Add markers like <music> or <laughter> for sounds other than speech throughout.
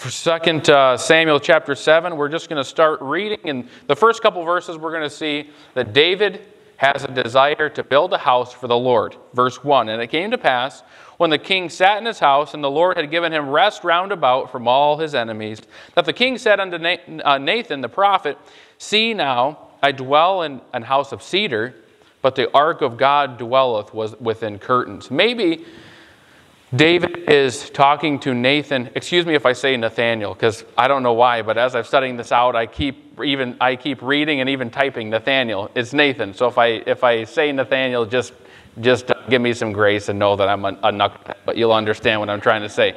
For Second uh, Samuel chapter 7, we're just going to start reading. In the first couple verses, we're going to see that David has a desire to build a house for the Lord. Verse 1 And it came to pass, when the king sat in his house, and the Lord had given him rest round about from all his enemies, that the king said unto uh, Nathan the prophet, See now, I dwell in an house of cedar, but the ark of God dwelleth within curtains. Maybe David is talking to Nathan. Excuse me if I say Nathaniel, because I don't know why, but as I'm studying this out, I keep even I keep reading and even typing Nathaniel. It's Nathan. So if I if I say Nathaniel, just just give me some grace and know that I'm a, a but you'll understand what I'm trying to say.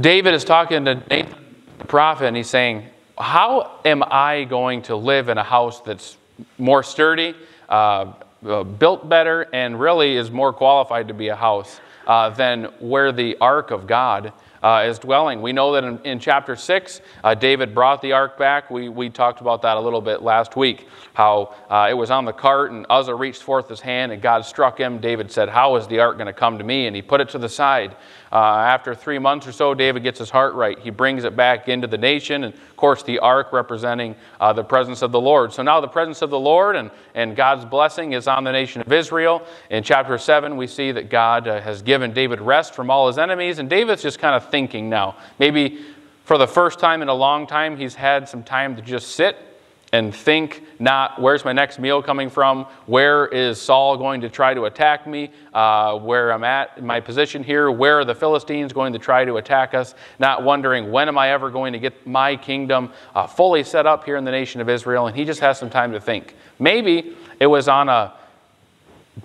David is talking to Nathan, the prophet, and he's saying, "How am I going to live in a house that's more sturdy, uh, uh, built better, and really is more qualified to be a house?" uh, than where the ark of God uh, is dwelling. We know that in, in chapter 6, uh, David brought the ark back. We, we talked about that a little bit last week, how uh, it was on the cart, and Uzzah reached forth his hand, and God struck him. David said, How is the ark going to come to me? And he put it to the side. Uh, after three months or so, David gets his heart right. He brings it back into the nation, and of course, the ark representing uh, the presence of the Lord. So now the presence of the Lord and, and God's blessing is on the nation of Israel. In chapter 7, we see that God uh, has given David rest from all his enemies, and David's just kind of thinking now. Maybe for the first time in a long time, he's had some time to just sit and think not where's my next meal coming from? Where is saul going to try to attack me? Uh, where i'm at my position here? Where are the philistines going to try to attack us? Not wondering when am i ever going to get my kingdom uh, fully set up here in the nation of israel? And he just has some time to think. Maybe it was on a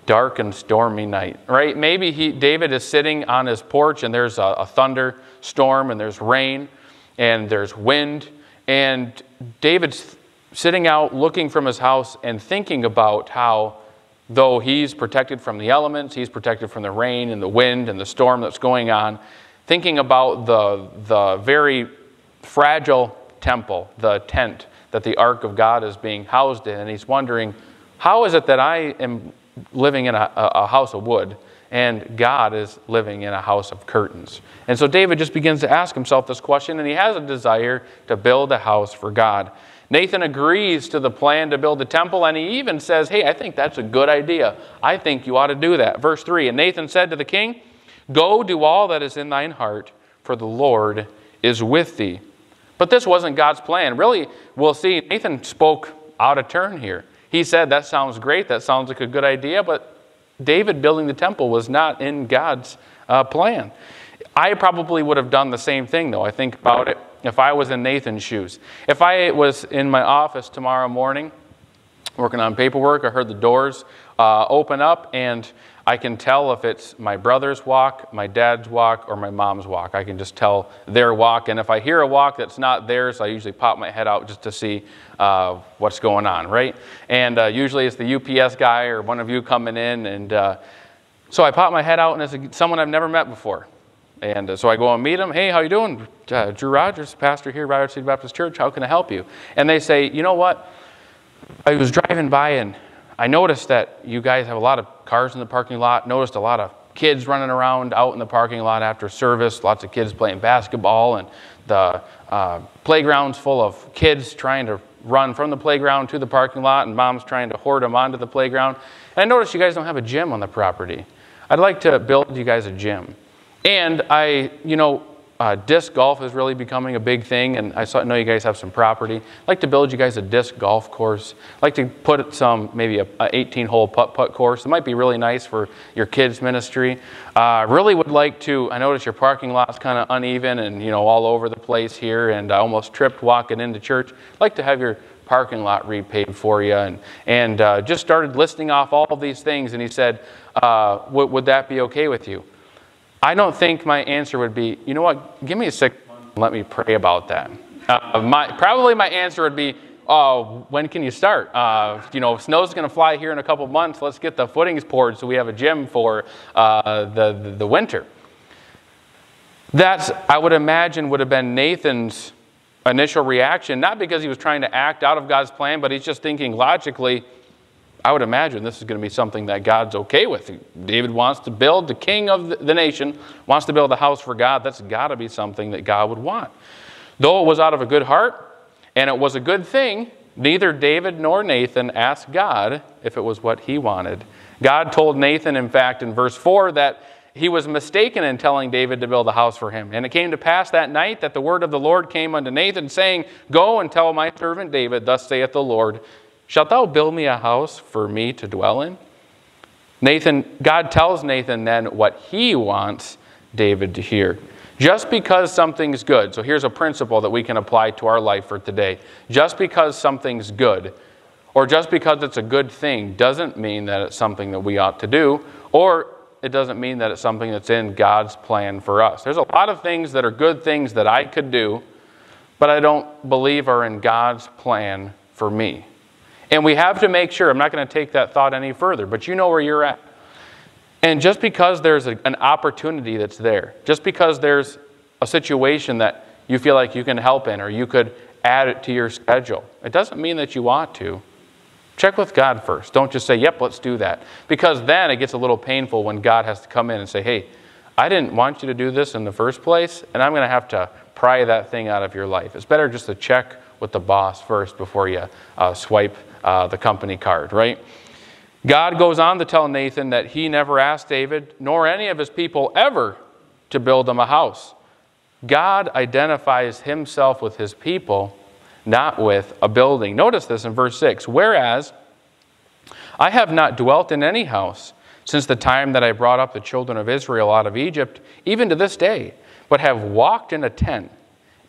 dark and stormy night right maybe he, david is sitting on his porch and there's a, a thunder storm and there's rain and there's wind and david's sitting out looking from his house and thinking about how, though he's protected from the elements, he's protected from the rain and the wind and the storm that's going on, thinking about the, the very fragile temple, the tent that the ark of God is being housed in. And he's wondering, how is it that I am living in a, a house of wood? and God is living in a house of curtains. And so David just begins to ask himself this question, and he has a desire to build a house for God. Nathan agrees to the plan to build the temple, and he even says, Hey, I think that's a good idea. I think you ought to do that. Verse 3 And Nathan said to the king, Go do all that is in thine heart, for the Lord is with thee. But this wasn't God's plan. Really, we'll see, Nathan spoke out of turn here. He said, That sounds great. That sounds like a good idea. But David building the temple was not in God's uh, plan. I probably would have done the same thing, though. I think about it if I was in Nathan's shoes. If I was in my office tomorrow morning working on paperwork, I heard the doors uh, open up, and I can tell if it's my brother's walk, my dad's walk, or my mom's walk. I can just tell their walk. And if I hear a walk that's not theirs, I usually pop my head out just to see uh, what's going on, right? And uh, usually it's the UPS guy or one of you coming in. And uh, so I pop my head out, and it's someone I've never met before. And uh, so I go and meet them. Hey, how you doing? Uh, Drew Rogers, pastor here, Rogers City Baptist Church. How can I help you? And they say, you know what? I was driving by and I noticed that you guys have a lot of cars in the parking lot. Noticed a lot of kids running around out in the parking lot after service. Lots of kids playing basketball and the uh, playground's full of kids trying to run from the playground to the parking lot and moms trying to hoard them onto the playground. And I noticed you guys don't have a gym on the property. I'd like to build you guys a gym. And I, you know, uh, disc golf is really becoming a big thing, and I saw, know you guys have some property. I'd like to build you guys a disc golf course. I'd like to put some, maybe a, 18 hole putt putt course. It might be really nice for your kids' ministry. Uh, really would like to, I notice your parking lot's kind of uneven and, you know, all over the place here, and I almost tripped walking into church. I'd like to have your parking lot repaved for you, and, and uh, just started listing off all of these things, and he said, uh, would that be okay with you? I don't think my answer would be, you know what, give me a months and let me pray about that. Uh, my, probably my answer would be, oh, when can you start? Uh, you know, snow's going to fly here in a couple months. Let's get the footings poured so we have a gym for uh, the, the, the winter. That's, I would imagine, would have been Nathan's initial reaction, not because he was trying to act out of God's plan, but he's just thinking logically, I would imagine this is going to be something that God's okay with. David wants to build, the king of the nation wants to build a house for God. That's got to be something that God would want. Though it was out of a good heart and it was a good thing, neither David nor Nathan asked God if it was what he wanted. God told Nathan, in fact, in verse 4, that he was mistaken in telling David to build a house for him. And it came to pass that night that the word of the Lord came unto Nathan, saying, Go and tell my servant David, Thus saith the Lord, Shalt thou build me a house for me to dwell in? Nathan, God tells Nathan then what he wants David to hear. Just because something's good, so here's a principle that we can apply to our life for today. Just because something's good, or just because it's a good thing, doesn't mean that it's something that we ought to do, or it doesn't mean that it's something that's in God's plan for us. There's a lot of things that are good things that I could do, but I don't believe are in God's plan for me. And we have to make sure, I'm not going to take that thought any further, but you know where you're at. And just because there's a, an opportunity that's there, just because there's a situation that you feel like you can help in or you could add it to your schedule, it doesn't mean that you ought to. Check with God first. Don't just say, yep, let's do that. Because then it gets a little painful when God has to come in and say, hey, I didn't want you to do this in the first place, and I'm going to have to pry that thing out of your life. It's better just to check with the boss first before you uh, swipe uh, the company card, right? God goes on to tell Nathan that he never asked David, nor any of his people ever, to build him a house. God identifies himself with his people, not with a building. Notice this in verse 6 Whereas I have not dwelt in any house since the time that I brought up the children of Israel out of Egypt, even to this day, but have walked in a tent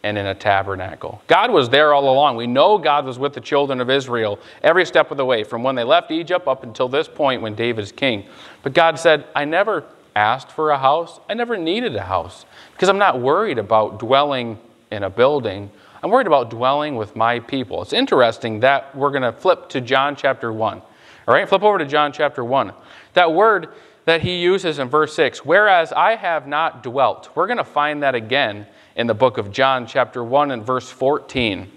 and in a tabernacle. God was there all along. We know God was with the children of Israel every step of the way, from when they left Egypt up until this point when David is king. But God said, I never asked for a house, I never needed a house, because I'm not worried about dwelling in a building. I'm worried about dwelling with my people. It's interesting that we're going to flip to John chapter 1. All right, flip over to John chapter 1. That word that he uses in verse 6, whereas I have not dwelt, we're going to find that again in the book of John, chapter 1, and verse 14.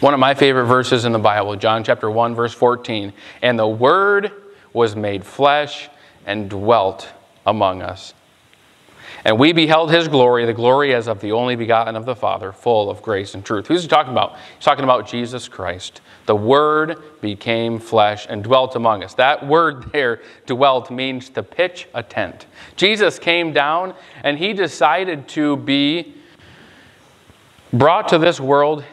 One of my favorite verses in the Bible, John chapter 1, verse 14. And the Word was made flesh and dwelt among us. And we beheld his glory, the glory as of the only begotten of the Father, full of grace and truth. Who's he talking about? He's talking about Jesus Christ. The Word became flesh and dwelt among us. That word there, dwelt, means to pitch a tent. Jesus came down and he decided to be brought to this world.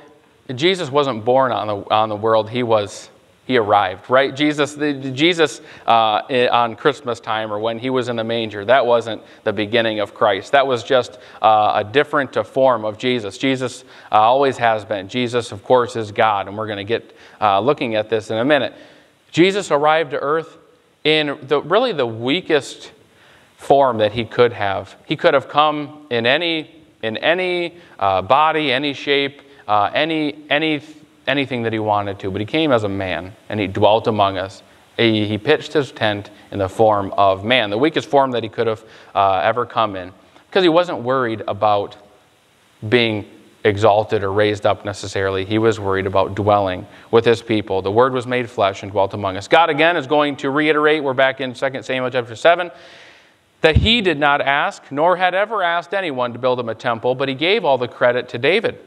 Jesus wasn't born on the, on the world, he was he arrived, right? Jesus, the, Jesus uh, on Christmas time or when he was in the manger, that wasn't the beginning of Christ. That was just uh, a different uh, form of Jesus. Jesus uh, always has been. Jesus, of course, is God, and we're going to get uh, looking at this in a minute. Jesus arrived to earth in the, really the weakest form that he could have. He could have come in any, in any uh, body, any shape, any, any anything that he wanted to, but he came as a man and he dwelt among us. He, he pitched his tent in the form of man, the weakest form that he could have uh, ever come in, because he wasn't worried about being exalted or raised up necessarily. He was worried about dwelling with his people. The word was made flesh and dwelt among us. God again is going to reiterate, we're back in 2 Samuel chapter 7, that he did not ask, nor had ever asked anyone to build him a temple, but he gave all the credit to David.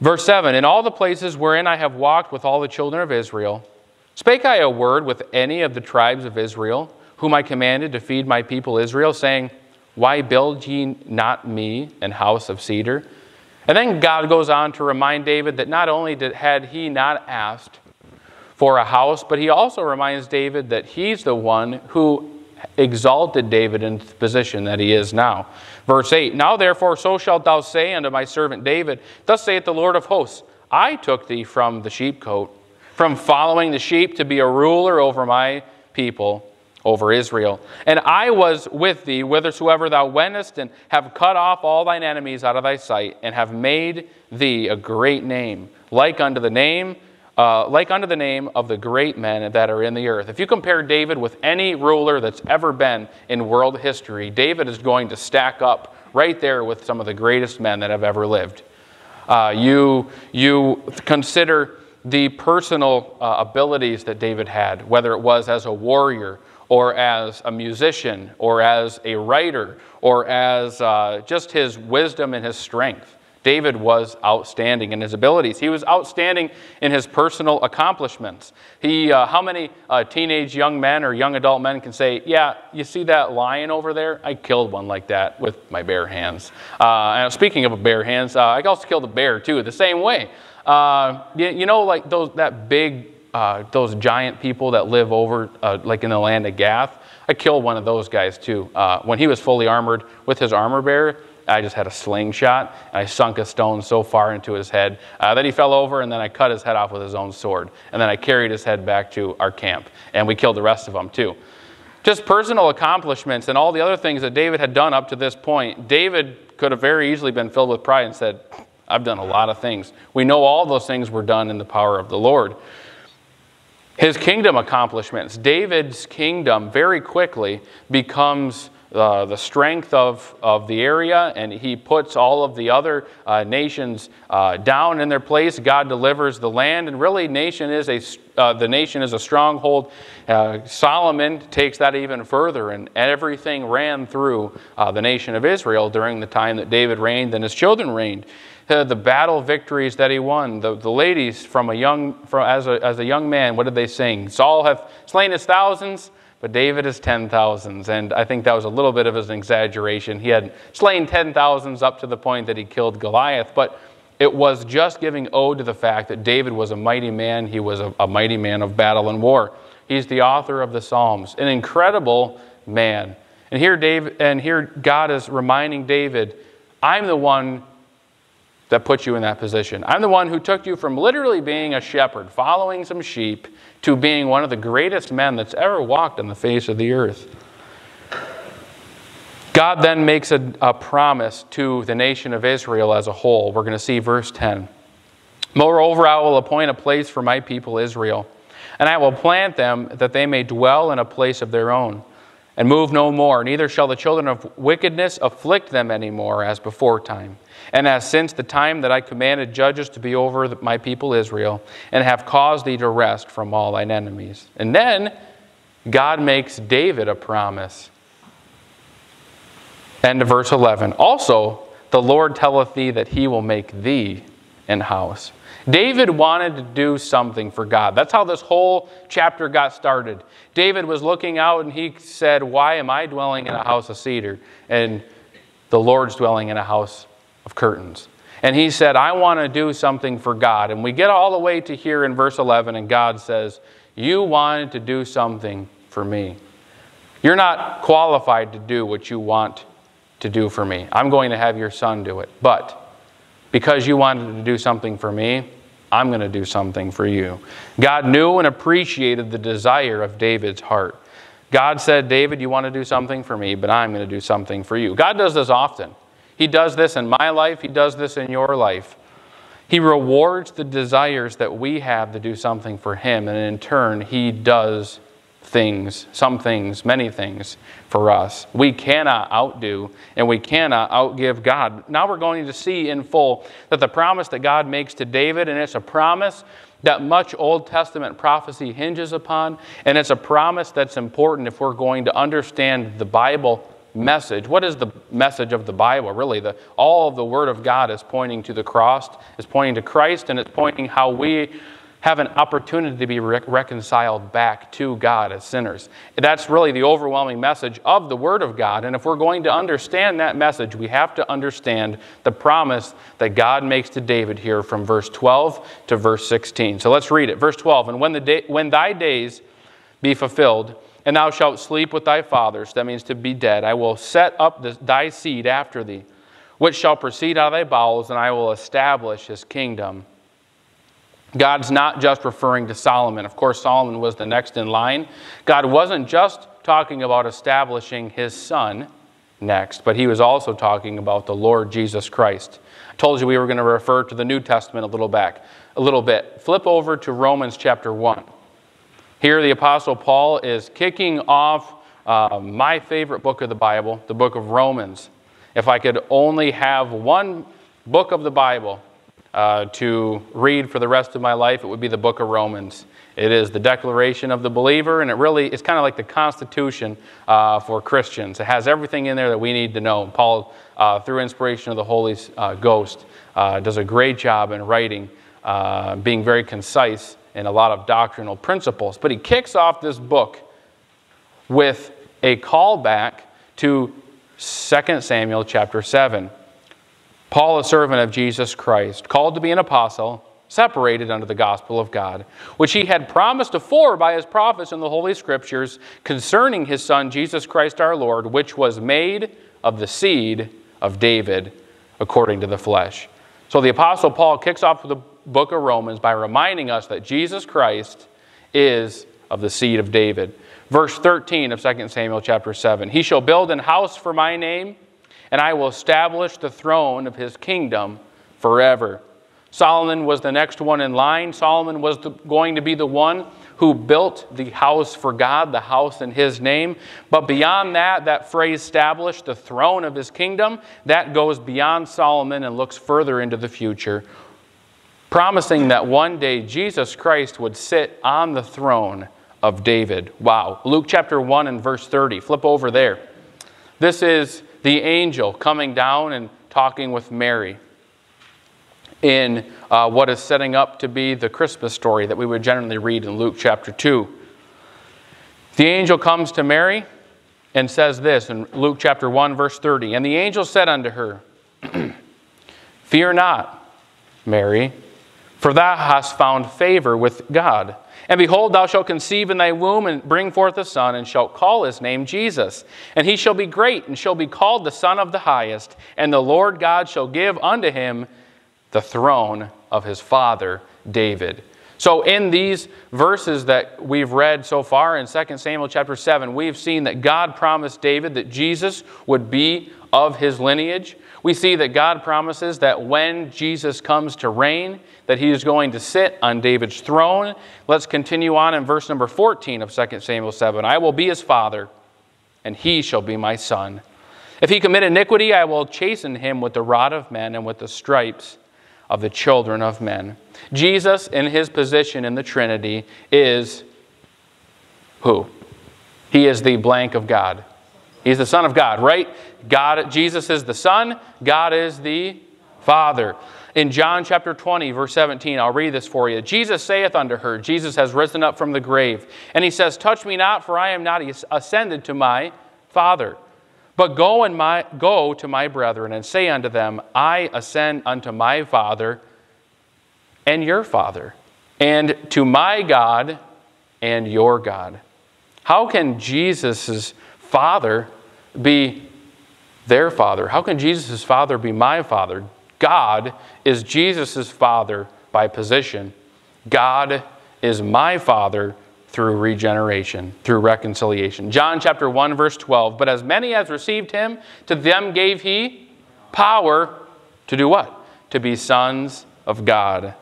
Verse 7 In all the places wherein I have walked with all the children of Israel, spake I a word with any of the tribes of Israel, whom I commanded to feed my people Israel, saying, Why build ye not me an house of cedar? And then God goes on to remind David that not only did, had he not asked for a house, but he also reminds David that he's the one who exalted David in the position that he is now. Verse 8 Now therefore, so shalt thou say unto my servant David, Thus saith the Lord of hosts, I took thee from the sheepcote, from following the sheep to be a ruler over my people, over Israel. And I was with thee whithersoever thou wentest, and have cut off all thine enemies out of thy sight, and have made thee a great name, like unto the name uh, like unto the name of the great men that are in the earth. If you compare David with any ruler that's ever been in world history, David is going to stack up right there with some of the greatest men that have ever lived. Uh, you, you consider the personal uh, abilities that David had, whether it was as a warrior or as a musician or as a writer or as uh, just his wisdom and his strength. David was outstanding in his abilities. He was outstanding in his personal accomplishments. He, uh, how many uh, teenage young men or young adult men can say, "Yeah, you see that lion over there? I killed one like that with my bare hands." Uh, speaking of bare hands, uh, I also killed a bear too, the same way. Uh, you, you, know, like those that big, uh, those giant people that live over, like in the land of Gath. I killed one of those guys too. when he was fully armored with his armor bearer, I just had a slingshot, and I sunk a stone so far into his head uh, that he fell over, and then I cut his head off with his own sword. And then I carried his head back to our camp, and we killed the rest of them too. Just personal accomplishments and all the other things that David had done up to this point, David could have very easily been filled with pride and said, I've done a lot of things. We know all those things were done in the power of the Lord. His kingdom accomplishments, David's kingdom very quickly becomes uh, the strength of, of the area, and he puts all of the other uh, nations uh, down in their place. God delivers the land, and really, nation is a, uh, the nation is a stronghold. Uh, Solomon takes that even further, and everything ran through uh, the nation of Israel during the time that David reigned and his children reigned. the battle victories that he won, the, the ladies from a young, from, as, a, as a young man, what did they sing? Saul hath slain his thousands, but David is ten thousands, and I think that was a little bit of an exaggeration. He had slain ten thousands up to the point that he killed Goliath, but it was just giving ode to the fact that David was a mighty man. He was a, a mighty man of battle and war. He's the author of the Psalms, an incredible man. And here, David, and here God is reminding David, I'm the one that put you in that position. I'm the one who took you from literally being a shepherd, following some sheep, to being one of the greatest men that's ever walked on the face of the earth. God then makes a, a promise to the nation of Israel as a whole. We're going to see verse 10. Moreover, I will appoint a place for my people Israel, and I will plant them that they may dwell in a place of their own and move no more. Neither shall the children of wickedness afflict them any more as before time and as since the time that I commanded judges to be over my people Israel, and have caused thee to rest from all thine enemies. And then God makes David a promise. End of verse 11. Also, the Lord telleth thee that he will make thee an house. David wanted to do something for God. That's how this whole chapter got started. David was looking out and he said, Why am I dwelling in a house of cedar? And the Lord's dwelling in a house of curtains. And he said, I want to do something for God. And we get all the way to here in verse 11, and God says, You wanted to do something for me. You're not qualified to do what you want to do for me. I'm going to have your son do it. But because you wanted to do something for me, I'm going to do something for you. God knew and appreciated the desire of David's heart. God said, David, you want to do something for me, but I'm going to do something for you. God does this often. He does this in my life, He does this in your life. He rewards the desires that we have to do something for Him, and in turn, He does things, some things, many things for us. We cannot outdo and we cannot outgive God. Now we're going to see in full that the promise that God makes to David, and it's a promise that much Old Testament prophecy hinges upon, and it's a promise that's important if we're going to understand the Bible message. What is the message of the Bible? Really, the, all of the Word of God is pointing to the cross, is pointing to Christ, and it's pointing how we have an opportunity to be re- reconciled back to God as sinners. That's really the overwhelming message of the Word of God. And if we're going to understand that message, we have to understand the promise that God makes to David here from verse 12 to verse 16. So let's read it. Verse 12 And when, the day, when thy days be fulfilled, and thou shalt sleep with thy fathers. That means to be dead. I will set up thy seed after thee, which shall proceed out of thy bowels, and I will establish his kingdom. God's not just referring to Solomon. Of course, Solomon was the next in line. God wasn't just talking about establishing his son next, but he was also talking about the Lord Jesus Christ. I told you we were going to refer to the New Testament a little back, a little bit. Flip over to Romans chapter 1. Here, the Apostle Paul is kicking off uh, my favorite book of the Bible, the book of Romans. If I could only have one book of the Bible uh, to read for the rest of my life, it would be the book of Romans. It is the declaration of the believer, and it really is kind of like the constitution uh, for Christians. It has everything in there that we need to know. Paul, uh, through inspiration of the Holy uh, Ghost, uh, does a great job in writing, uh, being very concise in a lot of doctrinal principles. But he kicks off this book with a callback to 2 Samuel chapter 7. Paul, a servant of Jesus Christ, called to be an apostle, separated unto the gospel of God, which he had promised afore by his prophets in the Holy Scriptures concerning his Son, Jesus Christ our Lord, which was made of the seed of David according to the flesh. So the Apostle Paul kicks off the book of Romans by reminding us that Jesus Christ is of the seed of David. Verse 13 of 2 Samuel chapter 7 He shall build an house for my name, and I will establish the throne of his kingdom forever. Solomon was the next one in line. Solomon was the, going to be the one who built the house for God, the house in his name. But beyond that, that phrase established the throne of his kingdom, that goes beyond Solomon and looks further into the future, promising that one day Jesus Christ would sit on the throne of David. Wow. Luke chapter 1 and verse 30. Flip over there. This is the angel coming down and talking with Mary in uh, what is setting up to be the Christmas story that we would generally read in Luke chapter 2. The angel comes to Mary and says this in Luke chapter 1, verse 30 And the angel said unto her, <clears throat> Fear not, Mary, for thou hast found favor with God. And behold, thou shalt conceive in thy womb and bring forth a son, and shalt call his name Jesus. And he shall be great, and shall be called the Son of the Highest. And the Lord God shall give unto him the throne of his father David. So in these verses that we've read so far in 2 Samuel chapter 7, we've seen that God promised David that Jesus would be of his lineage. We see that God promises that when Jesus comes to reign, that he is going to sit on David's throne. Let's continue on in verse number 14 of 2 Samuel 7. I will be his father, and he shall be my son. If he commit iniquity, I will chasten him with the rod of men and with the stripes of the children of men. Jesus, in his position in the Trinity, is who? He is the blank of God. He's the Son of God, right? God, Jesus is the Son, God is the Father. In John chapter 20, verse 17, I'll read this for you. Jesus saith unto her, Jesus has risen up from the grave, and he says, Touch me not, for I am not ascended to my Father. But go and my, go to my brethren and say unto them, I ascend unto my Father and your Father, and to my God and your God. How can Jesus' Father be their Father? How can Jesus' Father be my Father? God is Jesus' Father by position. God is my Father through regeneration, through reconciliation. John chapter 1, verse 12. But as many as received him, to them gave he power to do what? To be sons of God.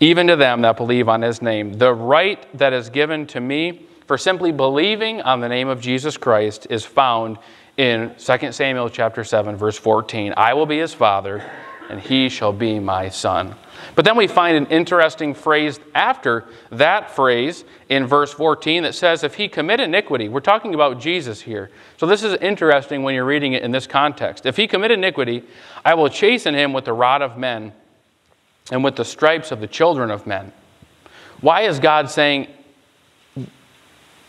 Even to them that believe on his name. The right that is given to me for simply believing on the name of Jesus Christ is found in 2 Samuel chapter 7, verse 14. I will be his father, and he shall be my son. But then we find an interesting phrase after that phrase in verse 14 that says, If he commit iniquity, we're talking about Jesus here. So this is interesting when you're reading it in this context. If he commit iniquity, I will chasten him with the rod of men and with the stripes of the children of men. Why is God saying,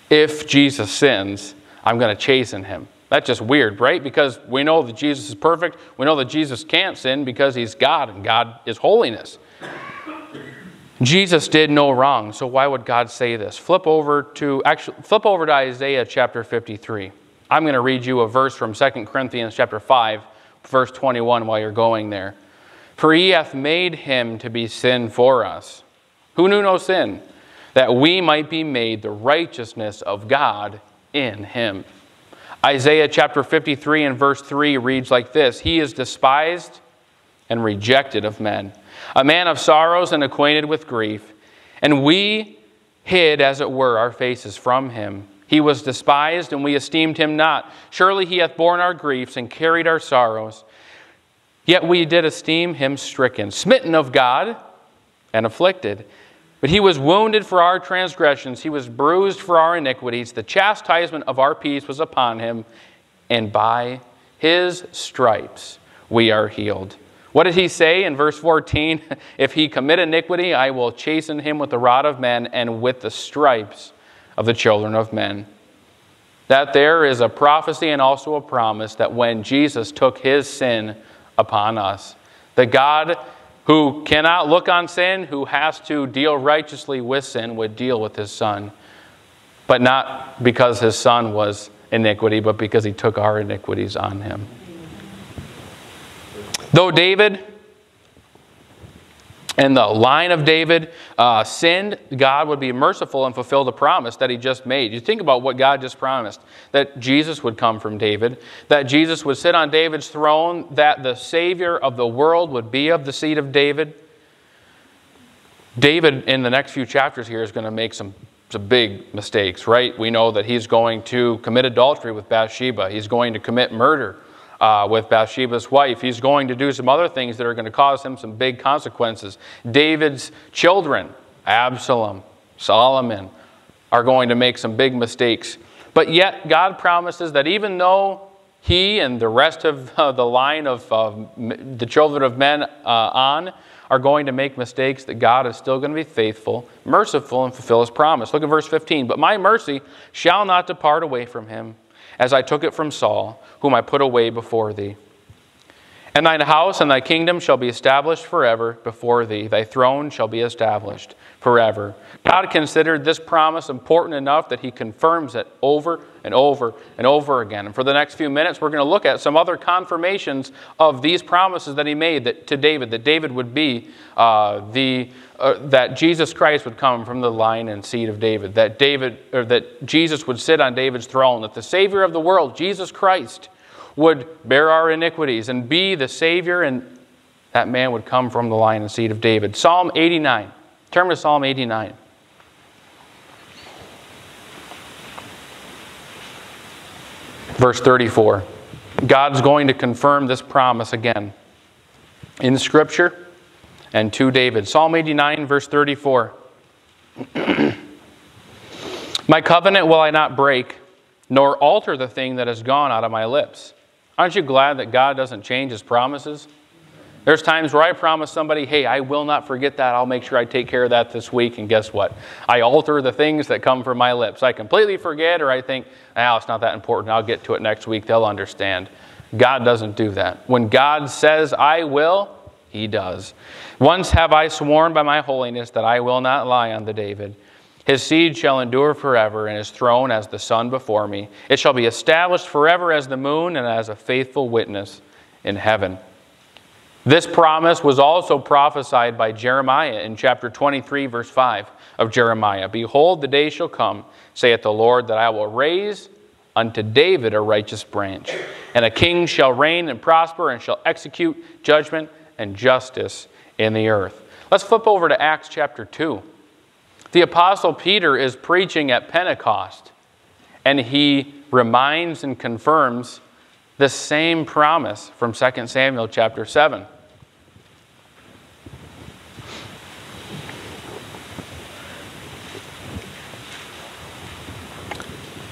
if Jesus sins, I'm going to chasten him? That's just weird, right? Because we know that Jesus is perfect. We know that Jesus can't sin because he's God and God is holiness. Jesus did no wrong, so why would God say this? Flip over to actually flip over to Isaiah chapter 53. I'm going to read you a verse from 2 Corinthians chapter 5, verse 21 while you're going there. For he hath made him to be sin for us, who knew no sin, that we might be made the righteousness of God in him. Isaiah chapter 53 and verse 3 reads like this He is despised and rejected of men, a man of sorrows and acquainted with grief. And we hid, as it were, our faces from him. He was despised, and we esteemed him not. Surely he hath borne our griefs and carried our sorrows. Yet we did esteem him stricken, smitten of God, and afflicted. But he was wounded for our transgressions, he was bruised for our iniquities. The chastisement of our peace was upon him, and by his stripes we are healed. What did he say in verse 14? <laughs> If he commit iniquity, I will chasten him with the rod of men and with the stripes of the children of men. That there is a prophecy and also a promise that when Jesus took his sin upon us, that God, who cannot look on sin, who has to deal righteously with sin, would deal with his son. But not because his son was iniquity, but because he took our iniquities on him. Though David and the line of David uh, sinned, God would be merciful and fulfill the promise that he just made. You think about what God just promised that Jesus would come from David, that Jesus would sit on David's throne, that the Savior of the world would be of the seed of David. David, in the next few chapters here, is going to make some, some big mistakes, right? We know that he's going to commit adultery with Bathsheba, he's going to commit murder uh, with Bathsheba's wife. He's going to do some other things that are going to cause him some big consequences. David's children, Absalom, Solomon, are going to make some big mistakes. But yet, God promises that even though he and the rest of uh, the line of uh, the children of men uh, on are going to make mistakes, that God is still going to be faithful, merciful, and fulfill his promise. Look at verse 15. But my mercy shall not depart away from him as I took it from Saul, whom I put away before thee. And thine house and thy kingdom shall be established forever before thee. Thy throne shall be established forever. God considered this promise important enough that he confirms it over and over and over again. And for the next few minutes, we're going to look at some other confirmations of these promises that he made that, to David, that David would be uh, the uh, that Jesus Christ would come from the line and seed of David, that David or that Jesus would sit on David's throne, that the Savior of the world, Jesus Christ, would bear our iniquities and be the Savior, and that man would come from the line and seed of David. Psalm 89. Turn to Psalm 89. Verse 34. God's going to confirm this promise again in Scripture and to David. Psalm 89, verse 34. <clears throat> my covenant will I not break, nor alter the thing that has gone out of my lips. Aren't you glad that God doesn't change his promises? There's times where I promise somebody, hey, I will not forget that. I'll make sure I take care of that this week. And guess what? I alter the things that come from my lips. I completely forget, or I think, oh, it's not that important. I'll get to it next week. They'll understand. God doesn't do that. When God says, I will, he does. Once have I sworn by my holiness that I will not lie unto David. His seed shall endure forever, and his throne as the sun before me. It shall be established forever as the moon and as a faithful witness in heaven. This promise was also prophesied by Jeremiah in chapter 23, verse 5 of Jeremiah. Behold, the day shall come, saith the Lord, that I will raise unto David a righteous branch, and a king shall reign and prosper, and shall execute judgment and justice in the earth. Let's flip over to Acts chapter 2. The Apostle Peter is preaching at Pentecost, and he reminds and confirms the same promise from 2 Samuel chapter 7.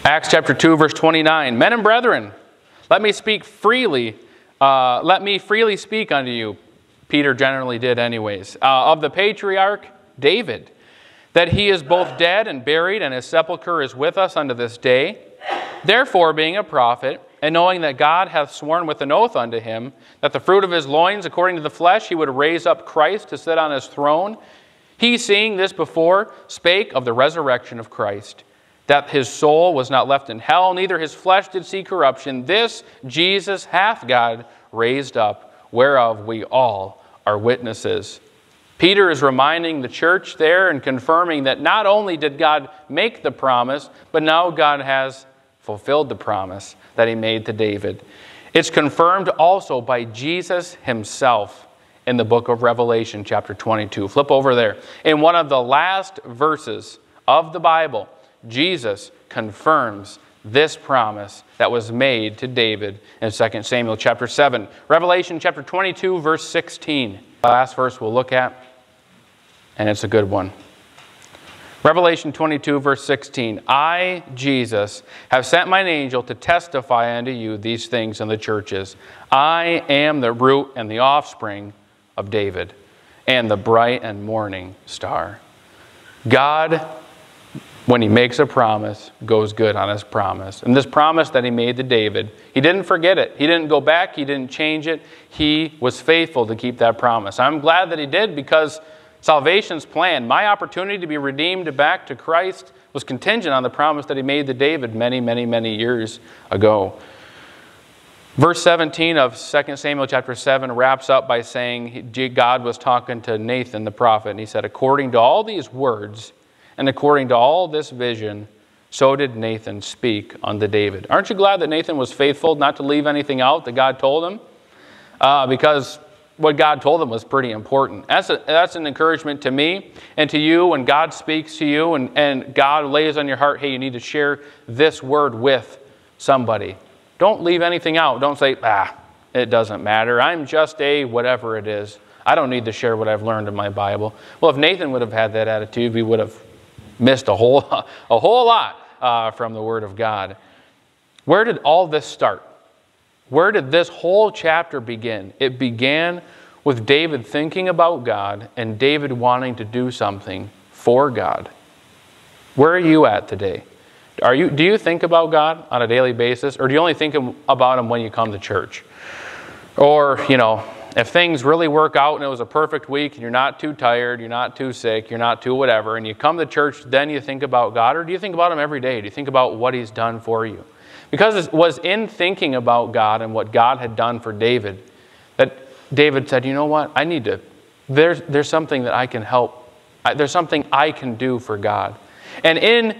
Acts chapter 2, verse 29. Men and brethren, let me speak freely. Uh, let me freely speak unto you. Peter generally did, anyways. Uh, of the patriarch David, that he is both dead and buried, and his sepulchre is with us unto this day. Therefore, being a prophet, and knowing that God hath sworn with an oath unto him, that the fruit of his loins, according to the flesh, he would raise up Christ to sit on his throne, he, seeing this before, spake of the resurrection of Christ, that his soul was not left in hell, neither his flesh did see corruption. This Jesus hath God raised up, whereof we all are witnesses. Peter is reminding the church there and confirming that not only did God make the promise, but now God has fulfilled the promise that he made to David. It's confirmed also by Jesus himself in the book of Revelation, chapter 22. Flip over there. In one of the last verses of the Bible, Jesus confirms this promise that was made to David in 2 Samuel chapter 7. Revelation chapter 22, verse 16. The last verse we'll look at, and it's a good one. Revelation 22, verse 16 I, Jesus, have sent mine angel to testify unto you these things in the churches. I am the root and the offspring of David, and the bright and morning star. God, when he makes a promise, goes good on his promise. And this promise that he made to David, he didn't forget it. He didn't go back, he didn't change it. He was faithful to keep that promise. I'm glad that he did because Salvation's plan, my opportunity to be redeemed back to Christ, was contingent on the promise that he made to David many, many, many years ago. Verse 17 of 2 Samuel chapter 7 wraps up by saying God was talking to Nathan the prophet, and he said, According to all these words and according to all this vision, so did Nathan speak unto David. Aren't you glad that Nathan was faithful not to leave anything out that God told him? Uh, because what God told them was pretty important. That's, a, that's an encouragement to me and to you when God speaks to you and, and God lays on your heart, hey, you need to share this word with somebody. Don't leave anything out. Don't say, ah, it doesn't matter. I'm just a whatever it is. I don't need to share what I've learned in my Bible. Well, if Nathan would have had that attitude, we would have missed a whole, <laughs> a whole lot uh, from the Word of God. Where did all this start? Where did this whole chapter begin? It began with David thinking about God and David wanting to do something for God. Where are you at today? Are you, do you think about God on a daily basis, or do you only think about Him when you come to church? Or, you know, if things really work out and it was a perfect week and you're not too tired, you're not too sick, you're not too whatever, and you come to church, then you think about God, or do you think about Him every day? Do you think about what He's done for you? Because it was in thinking about God and what God had done for David that David said, You know what? I need to, there's, there's something that I can help, there's something I can do for God. And in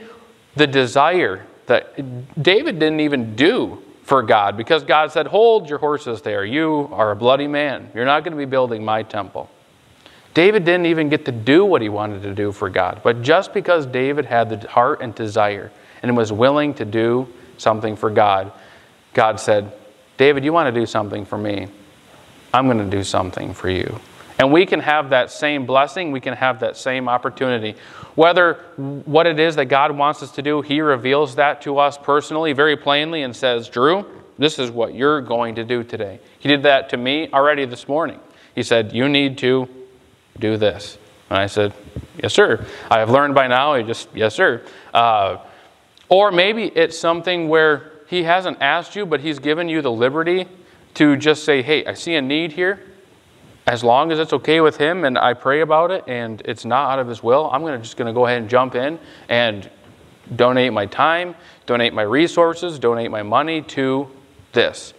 the desire that David didn't even do for God because God said, Hold your horses there. You are a bloody man. You're not going to be building my temple. David didn't even get to do what he wanted to do for God. But just because David had the heart and desire and was willing to do something for God, God said, David, you want to do something for me? I'm going to do something for you. And we can have that same blessing, we can have that same opportunity. Whether what it is that God wants us to do, He reveals that to us personally, very plainly, and says, Drew, this is what you're going to do today. He did that to me already this morning. He said, You need to do this. And I said, Yes, sir. I have learned by now. He just, Yes, sir. Uh, or maybe it's something where he hasn't asked you, but he's given you the liberty to just say, hey, I see a need here. As long as it's okay with him and I pray about it and it's not out of his will, I'm gonna, just going to go ahead and jump in and donate my time, donate my resources, donate my money to this.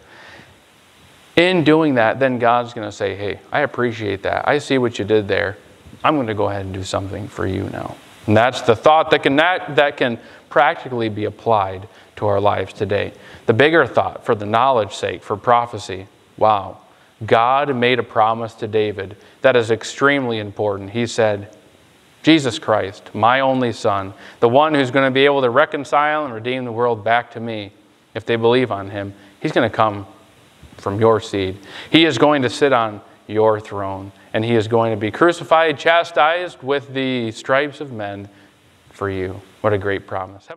In doing that, then God's going to say, hey, I appreciate that. I see what you did there. I'm going to go ahead and do something for you now. And that's the thought that can, that, that can practically be applied to our lives today. The bigger thought, for the knowledge sake, for prophecy, wow. God made a promise to David that is extremely important. He said, Jesus Christ, my only Son, the one who's going to be able to reconcile and redeem the world back to me, if they believe on him, he's going to come from your seed. He is going to sit on your throne, and he is going to be crucified, chastised with the stripes of men for you. What a great promise.